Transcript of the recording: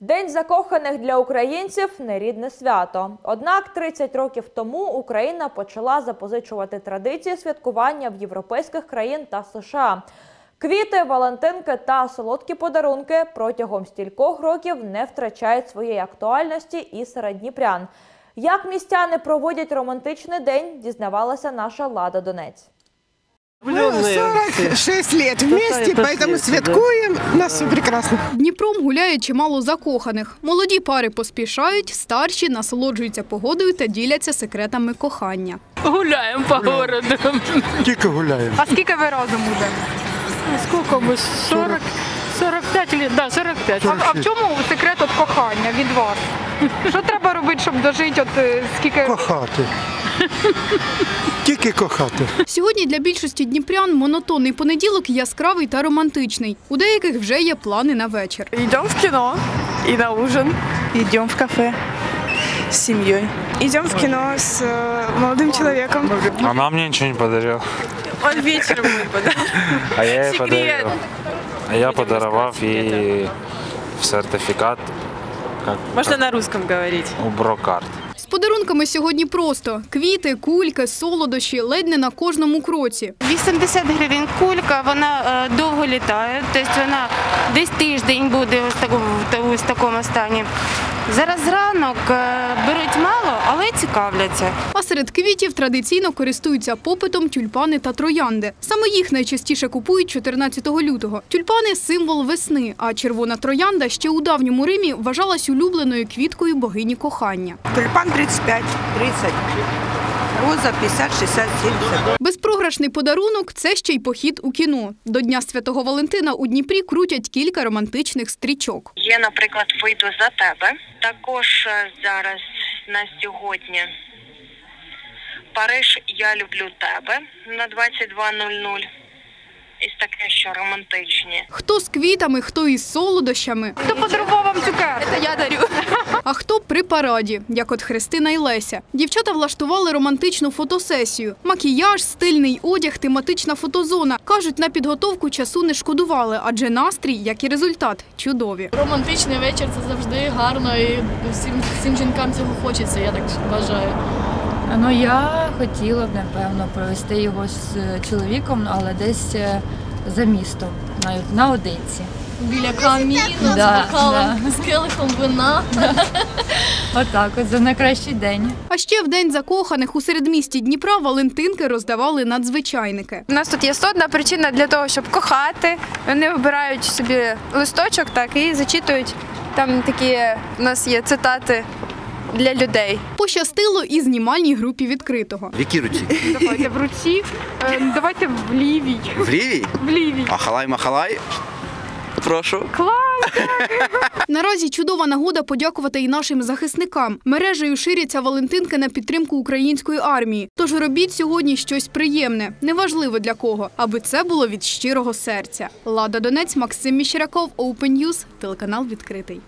День закоханих для українців нерідне свято. Однак 30 років тому Україна почала запозичувати традиції святкування в європейських країн та США. Квіти, валентинки та солодкі подарунки протягом стількох років не втрачають своєї актуальності і серед дніпрян. Як містяни проводять романтичний день, дізнавалася наша Лада Донець. Мы 46 лет вместе, это поэтому светло, да. святкуем. У нас все прекрасно. Дніпром гуляє чимало закоханих. Молоді пари поспішають, старші насолоджуються погодою та діляться секретами кохання. Гуляємо по городу. Тільки гуляємо. А скільки ви разом уже? Скільки ми? 40, 45 лет, да, 45. А, а в чому секрет от кохання від вас? Що треба робити, щоб дожити от е, скільки Кохати. Тільки кохати. Сьогодні для більшості дніпрян монотонний понеділок яскравий та романтичний. У деяких вже є плани на вечір. Идем в кино и на ужин. Идем в кафе с семьей. Идем в кино с э, молодым человеком. Она мне ничего не подарила. Он вечером будет подарок. А я Секрет. подарил. А я подарував їй сертифікат як, Можно на русском говорить. у брокарт. Подарунками сьогодні просто квіти, кульки, солодощі ледь не на кожному кроці. 80 гривень кулька, вона е, довго літає, тобто вона десь тиждень буде ось в такому стані. Зараз ранок е, беруть мало, але цікавляться. А серед квітів традиційно користуються попитом тюльпани та троянди. Саме їх найчастіше купують 14 лютого. Тюльпани символ весни, а червона троянда ще у давньому Римі вважалась улюбленою квіткою богині кохання. Тюльпан 35. 30. Роза 50, 60, 70. Безпрограшний подарунок це ще й похід у кіно. До Дня Святого Валентина у Дніпрі крутять кілька романтичних стрічок. Є, наприклад, вийду за тебе. Також е, зараз на сьогодні Париж Я люблю тебе на 22.00. Із таке, що романтичні. Хто з квітами, хто із солодощами, Хто подарував вам цукерки? Це я дарю. а хто при параді, як от Христина і Леся. Дівчата влаштували романтичну фотосесію. Макіяж, стильний одяг, тематична фотозона. Кажуть, на підготовку часу не шкодували, адже настрій, як і результат, чудові. Романтичний вечір це завжди гарно і всім, всім жінкам цього хочеться, я так вважаю. Ну я хотіла б напевно провести його з е, чоловіком, але десь е, за містом, на- наодинці. Біля каміну, Да, з бокалом, з келихом вина. Отак, от за найкращий день. А ще в день закоханих у середмісті Дніпра Валентинки роздавали надзвичайники. У нас тут є одна причина для того, щоб кохати. Вони вибирають собі листочок так і зачитують. Там такі у нас є цитати для людей. Пощастило і знімальній групі відкритого. В якій руці? Давайте в руці. Е, Давайте в лівій. В лівій? В лівій. Ахалай махалай. Прошу. Наразі чудова нагода подякувати і нашим захисникам. Мережею ширяться Валентинки на підтримку української армії. Тож робіть сьогодні щось приємне, неважливо для кого, аби це було від щирого серця. Лада Донець, Максим Міщеряков, Open News, телеканал відкритий.